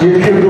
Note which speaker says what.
Speaker 1: You can